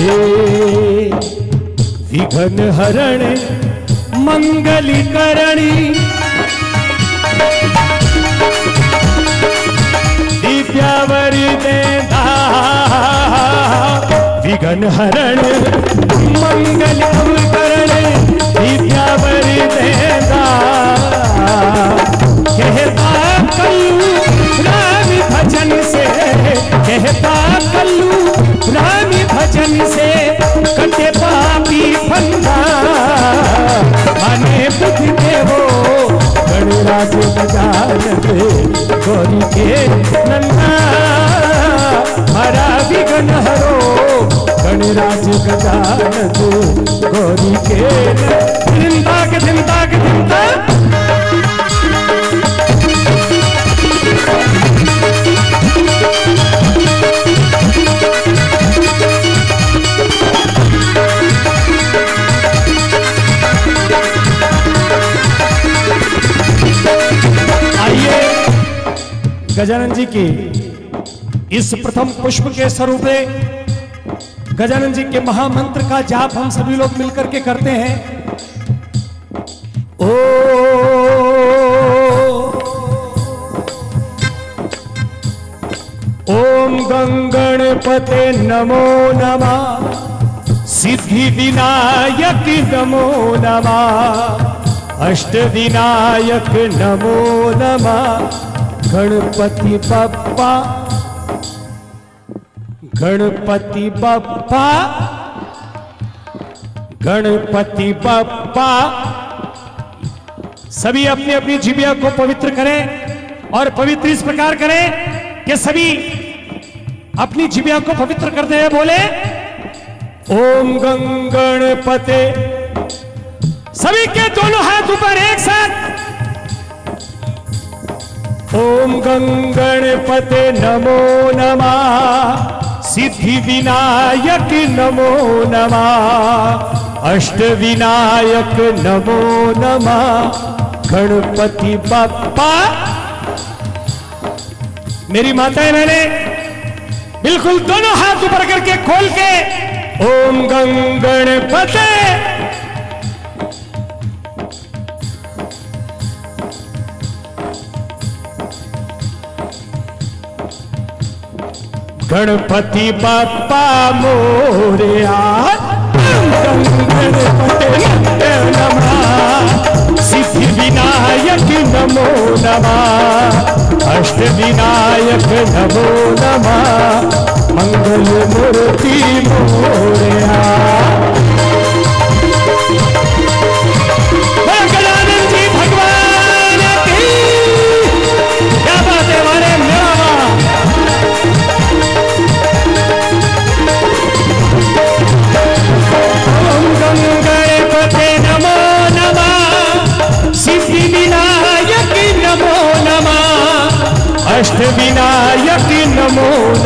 हे विघन हरण मंगलीकरणी। दिव्यावरी देता विघन हरण मंगल हरो गणराज गजानन गौरी के धिंदा के धिंदा के आइए गजानन जी की इस प्रथम पुष्प के स्वरूप गजानन जी के महामंत्र का जाप हम सभी लोग मिलकर के करते हैं। ओ, ओम गंगणपते नमो नमः। सिद्धि विनायक नमो नमः। अष्ट विनायक नमो नमः। गणपति बप्पा गणपति बप्पा गणपति बप्पा। सभी अपनी अपनी जीविया को पवित्र करें और पवित्र इस प्रकार करें कि सभी अपनी जीविया को पवित्र करते हैं बोले, ओम गंगणपते सभी के दोनों हाथ ऊपर, एक साथ। ओम गंगणपते नमो नमः। सिद्धि विनायक नमो नमा। अष्ट विनायक नमो नमा। गणपति बप्पा। मेरी माताएँ मैंने बिल्कुल दोनों हाथ ऊपर करके खोल के, ओम गंग गणपति बाप्पा मोरिया गणपति नमा सिद्धि विनायक नमो नमा अष्ट विनायक नमो नमा मंगल मूर्ति मोरया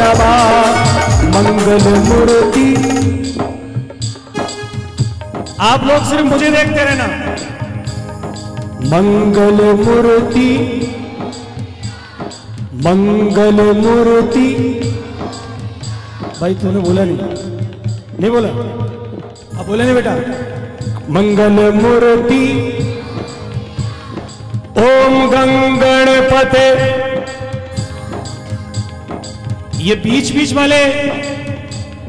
नमः मंगल मूर्ति। आप लोग सिर्फ़ मुझे देखते रहना। मंगल मूर्ति मंगल मूर्ति। भाई, तूने बोला नहीं। नहीं बोला? अब बोले नहीं बेटा। मंगल मूर्ति, ओम गंगणपते। ये बीच बीच वाले,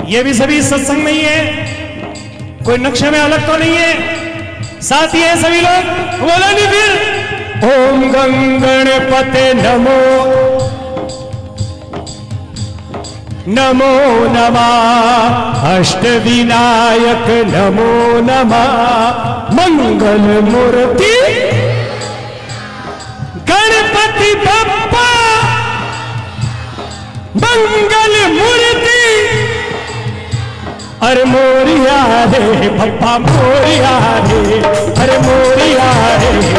ये भी सभी सत्संग नहीं है। कोई नक्शे में अलग तो नहीं है। साथ ही है सभी लोग। बोलो नहीं फिर। ओम गंगणपते नमो। नमो नमः। अष्ट विनायक नमो नमः। मंगल मूर्ति। गणपति बप्पा मंगल मूर्ति। अरे मोरिया रे पप्पा मोरिया रे अरे मोरिया रे।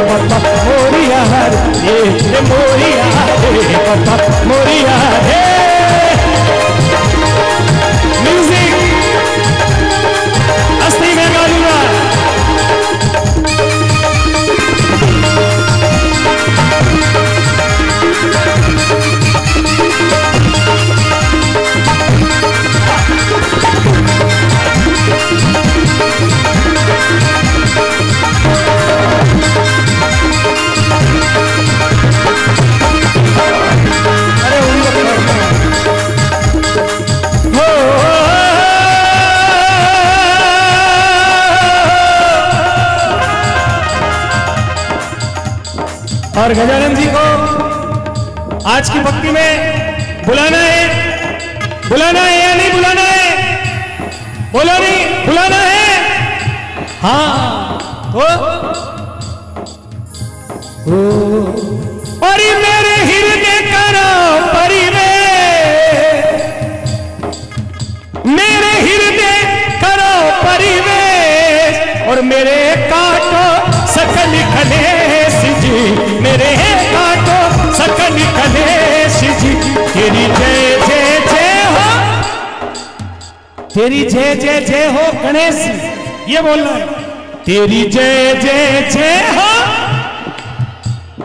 और गजानन जी को आज की भक्ति में बुलाना है। बुलाना है या नहीं बुलाना है? बोलो नहीं, बुलाना है। हाँ। तो और मेरे हृदय करो परिवेश मेरे हृदय करो परिवेश और मेरे तेरी जय जय जय हो। तेरी जय जय जय हो, गणेश ये बोलना तेरी जय जय जय हो।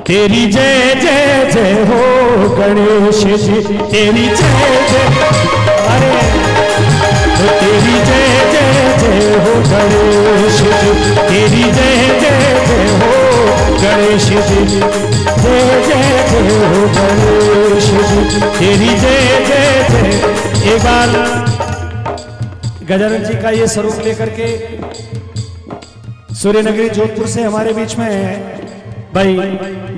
तेरी जय जय जय हो, गणेश तेरी जय जय अरे तेरी जय जय जय हो, गणेश तेरी जय जय जय हो, गणेश जी। जय जय जय हो तेरी जय जय जय। एक बार गजानन जी का ये स्वरूप लेकर के सूर्यनगरी जोधपुर से हमारे बीच में भाई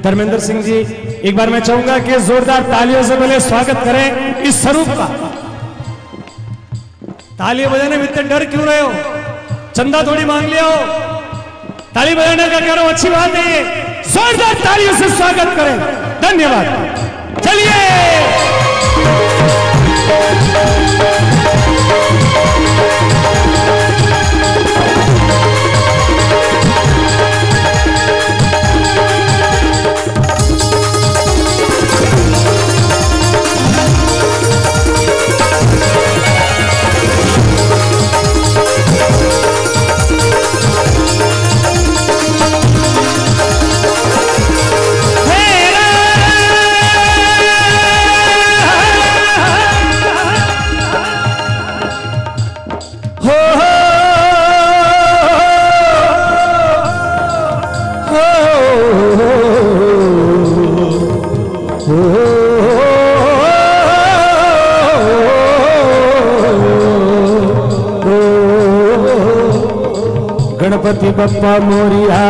धर्मेंद्र सिंह जी, एक बार मैं चाहूँगा कि जोरदार तालियों से पहले स्वागत करें इस स्वरूप का। ताली बजाने में इतने डर क्यों रहे हो? चंदा थोड़ी मांग लिया हो? ताली बजाने का कह अच्छी बात है जोरदार तालियों से स्वागत करें। धन्यवाद। गणपति बप्पा मोरिया।